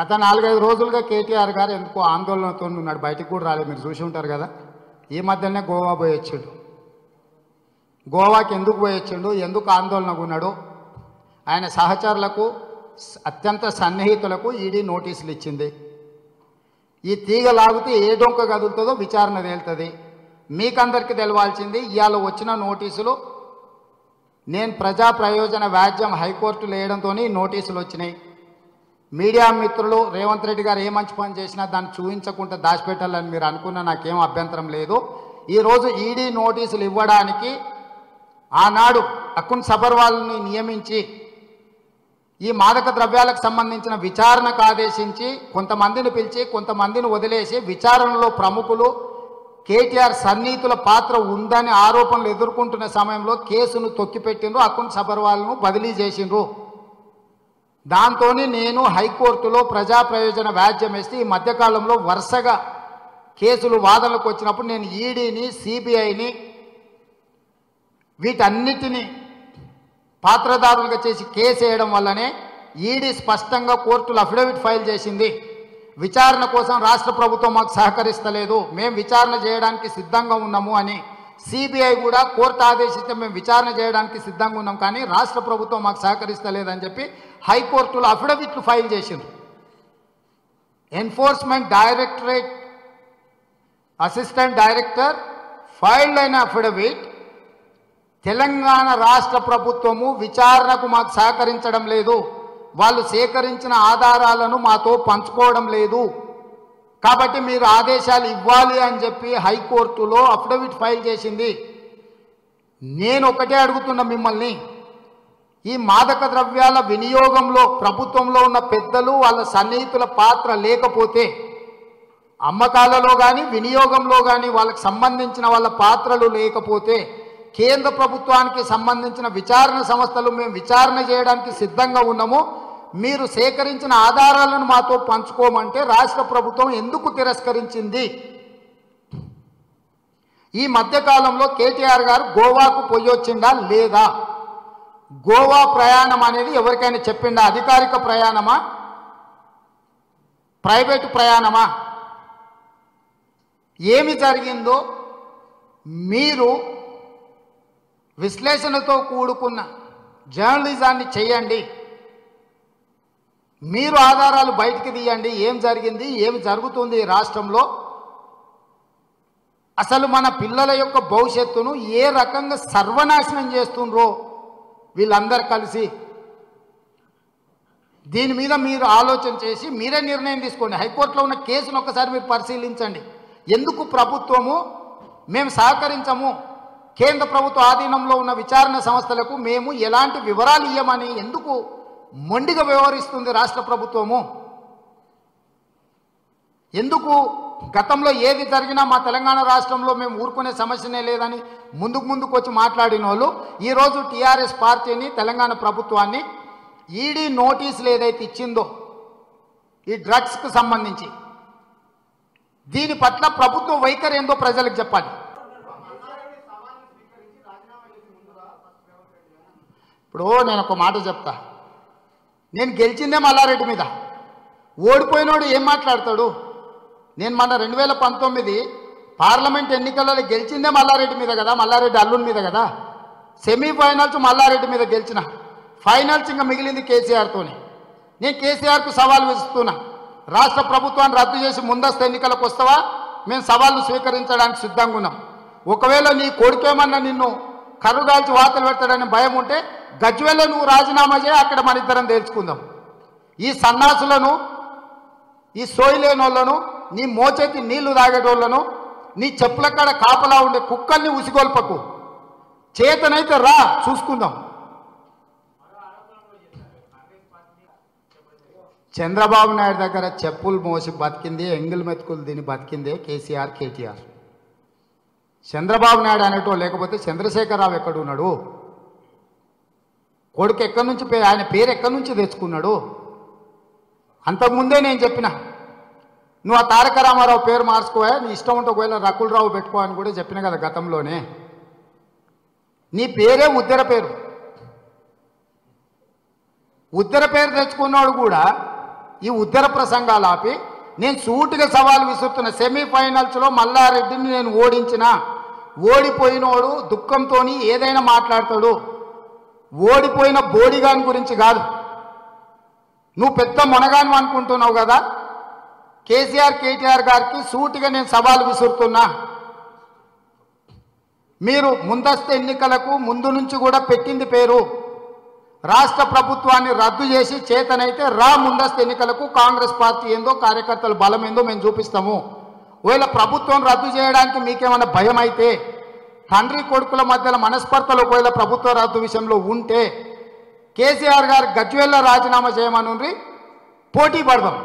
గత నాలుగైదు రోజులుగా కేటీఆర్ గారు ఎందుకో ఆందోళనతో ఉన్నాడు. బయటకు కూడా రాలేదు. మీరు చూసి ఉంటారు కదా. ఈ మధ్యనే గోవా పోయి వచ్చిండు. గోవాకి ఎందుకు పోయి వచ్చిండు? ఎందుకు ఆందోళనగా ఉన్నాడు? ఆయన సహచరులకు అత్యంత సన్నిహితులకు ఈడీ నోటీసులు ఇచ్చింది. ఈ తీగ లాగితే ఏ డొంక కదులుతుందో విచారణ తేలుతుంది. మీకందరికీ తెలవాల్సింది ఇవాళ వచ్చిన నోటీసులు నేను ప్రజా ప్రయోజన వ్యాజ్యం హైకోర్టు వేయడంతో నోటీసులు వచ్చినాయి. మీడియా మిత్రులు రేవంత్ రెడ్డి గారు ఏ మంచి పని చేసినా దాన్ని చూపించకుండా దాచిపెట్టాలని మీరు అనుకున్న నాకేం అభ్యంతరం లేదు. ఈరోజు ఈడీ నోటీసులు ఇవ్వడానికి ఆనాడు అక్కున్ సబర్వాల్ని నియమించి ఈ మాదక ద్రవ్యాలకు సంబంధించిన విచారణకు ఆదేశించి కొంతమందిని పిలిచి కొంతమందిని వదిలేసి విచారణలో ప్రముఖులు కేటీఆర్ సన్నిహితుల పాత్ర ఉందని ఆరోపణలు ఎదుర్కొంటున్న సమయంలో కేసును తొక్కిపెట్టిండ్రు అకున్ సబర్వాల్ను బదిలీ చేసిండ్రు. దాంతో నేను హైకోర్టులో ప్రజా ప్రయోజన వ్యాజ్యం వేస్తే ఈ మధ్యకాలంలో వరుసగా కేసులు వాదనలకు వచ్చినప్పుడు నేను ఈడీని సిబిఐని వీటన్నిటిని పాత్రదారులుగా చేసి కేసు వేయడం వల్లనే ఈడీ స్పష్టంగా కోర్టులు అఫిడవిట్ ఫైల్ చేసింది. విచారణ కోసం రాష్ట్ర ప్రభుత్వం మాకు సహకరిస్తలేదు. మేము విచారణ చేయడానికి సిద్ధంగా ఉన్నాము అని సిబిఐ కూడా కోర్టు ఆదేశిస్తే మేము విచారణ చేయడానికి సిద్ధంగా ఉన్నాం కానీ రాష్ట్ర ప్రభుత్వం మాకు సహకరిస్తలేదని చెప్పి హైకోర్టులో అఫిడవిట్లు ఫైల్ చేసిండ్రు. Enforcement directorate assistant director filed అయిన అఫిడవిట్ తెలంగాణ రాష్ట్ర ప్రభుత్వము విచారణకు మాకు సహకరించడం లేదు. వాళ్ళు సేకరించిన ఆధారాలను మాతో పంచుకోవడం లేదు. కాబట్టి మీరు ఆదేశాలు ఇవ్వాలి అని చెప్పి హైకోర్టులో అఫిడవిట్ ఫైల్ చేసింది. నేను ఒకటే అడుగుతున్నా మిమ్మల్ని. ఈ మాదక ద్రవ్యాల వినియోగంలో ప్రభుత్వంలో ఉన్న పెద్దలు వాళ్ళ సన్నిహితుల పాత్ర లేకపోతే అమ్మకాలలో కానీ వినియోగంలో కానీ వాళ్ళకి సంబంధించిన వాళ్ళ పాత్రలు లేకపోతే కేంద్ర ప్రభుత్వానికి సంబంధించిన విచారణ సంస్థలు మేము విచారణ చేయడానికి సిద్ధంగా ఉన్నాము. మీరు సేకరించిన ఆధారాలను మాతో పంచుకోమంటే రాష్ట్ర ప్రభుత్వం ఎందుకు తిరస్కరించింది? ఈ మధ్యకాలంలో కేటీఆర్ గారు గోవాకు పోయొచ్చిందా లేదా? గోవా ప్రయాణం అనేది ఎవరికైనా చెప్పిండా? అధికారిక ప్రయాణమా? ప్రైవేటు ప్రయాణమా? ఏమి జరిగిందో మీరు విశ్లేషణతో కూడుకున్న జర్నలిజాన్ని చేయండి. మీరు ఆధారాలు బయటికి తీయండి ఏం జరిగింది ఏమి జరుగుతుంది రాష్ట్రంలో? అసలు మన పిల్లల యొక్క భవిష్యత్తును ఏ రకంగా సర్వనాశనం చేస్తుండ్రో వీళ్ళందరూ కలిసి దీని మీద మీరు ఆలోచన చేసి మీరే నిర్ణయం తీసుకోండి. హైకోర్టులో ఉన్న కేసును ఒకసారి మీరు పరిశీలించండి. ఎందుకు ప్రభుత్వము మేము సహకరించము? కేంద్ర ప్రభుత్వ ఆధీనంలో ఉన్న విచారణ సంస్థలకు మేము ఎలాంటి వివరాలు ఇవ్వమని ఎందుకు మొండిగా వ్యవహరిస్తుంది రాష్ట్ర ప్రభుత్వము. ఎందుకు గతంలో ఏది జరిగినా మా తెలంగాణ రాష్ట్రంలో మేము ఊరుకునే సమస్యనే లేదని ముందుకు ముందుకు వచ్చి మాట్లాడిన వాళ్ళు ఈరోజు టీఆర్ఎస్ పార్టీని తెలంగాణ ప్రభుత్వాన్ని ఈడీ నోటీసులు ఏదైతే ఇచ్చిందో ఈ డ్రగ్స్కు సంబంధించి దీని పట్ల ప్రభుత్వ వైఖరి ఏందో ప్రజలకు చెప్పాలి ఇప్పుడు నేను ఒక మాట చెప్తా. నేను గెలిచిందే మల్లారెడ్డి మీద. ఓడిపోయినోడు ఏం మాట్లాడతాడు? నేను మన రెండు వేల పంతొమ్మిది పార్లమెంట్ ఎన్నికలలో గెలిచిందే మల్లారెడ్డి మీద కదా మల్లారెడ్డి అల్లుని మీద కదా. సెమీఫైనల్స్ మల్లారెడ్డి మీద గెలిచిన. ఫైనల్స్ ఇంకా మిగిలింది కేసీఆర్తోనే. నేను కేసీఆర్కు సవాల్ విస్తున్నా రాష్ట్ర ప్రభుత్వాన్ని రద్దు చేసి ముందస్తు ఎన్నికలకు వస్తావా? మేము సవాళ్ళు స్వీకరించడానికి సిద్ధంగా ఉన్నాం. ఒకవేళ నీ కొడుకేమన్నా నిన్ను కర్రుగాల్చి వార్తలు పెడతాడని భయం ఉంటే గజ్వేల్లో నువ్వు రాజీనామా చేయి అక్కడ మన ఇద్దరం తెలుసుకుందాం ఈ సన్నాసులను ఈ సోయిలేనోళ్ళను నీ మోచేతి నీళ్ళు తాగేటోళ్ళను నీ చెప్పుల కాడ కాపలా ఉండే కుక్కల్ని ఉసిగొల్పకు. చేతనైతే రా చూసుకుందాం. చంద్రబాబు నాయుడు దగ్గర చెప్పులు మోసి బతికింది ఎంగిల్ మెతుకులు తిని బతికిందే కేసీఆర్ కేటీఆర్. చంద్రబాబు నాయుడు అనేటో లేకపోతే చంద్రశేఖరరావు ఎక్కడున్నాడు? కొడుకు ఎక్కడి నుంచి ఆయన పేరు ఎక్కడి నుంచి తెచ్చుకున్నాడు? అంతకుముందే నేను చెప్పిన. నువ్వు ఆ తారక రామారావు పేరు మార్చుకోవా? నీ ఇష్టం ఉంటే ఒకవేళ రకులరావు పెట్టుకో అని కూడా చెప్పిన కదా గతంలోనే. నీ పేరే ఉద్దర పేరు. ఉద్దర పేరు తెచ్చుకున్నాడు కూడా ఈ ఉద్దర ప్రసంగాలు ఆపి నేను సూటిగా సవాల్ విసురుతున్న సెమీఫైనల్స్లో మల్లారెడ్డిని నేను ఓడించిన. ఓడిపోయినోడు దుఃఖంతో ఏదైనా మాట్లాడతాడు. ఓడిపోయిన బోడిగాని గురించి కాదు. నువ్వు పెద్ద మొనగాను అనుకుంటున్నావు కదా? కేసీఆర్ కేటీఆర్ గారికి సూటిగా నేను సవాలు విసురుతున్నా. మీరు ముందస్తు ఎన్నికలకు ముందు నుంచి కూడా పెట్టింది పేరు. రాష్ట్ర ప్రభుత్వాన్ని రద్దు చేసి చేతనైతే రా ముందస్తు ఎన్నికలకు కాంగ్రెస్ పార్టీ ఏందో కార్యకర్తల బలం ఏందో మేము చూపిస్తాము. ఒకవేళ ప్రభుత్వం రద్దు చేయడానికి మీకేమైనా భయం అయితే తండ్రి కొడుకుల మధ్యలో మనస్పర్ధలు ఒకవేళ ప్రభుత్వ రద్దు విషయంలో ఉంటే కేసీఆర్ గారు గజ్వేల్లో రాజీనామా చేయమనుండ్రి పోటీ పడదాం.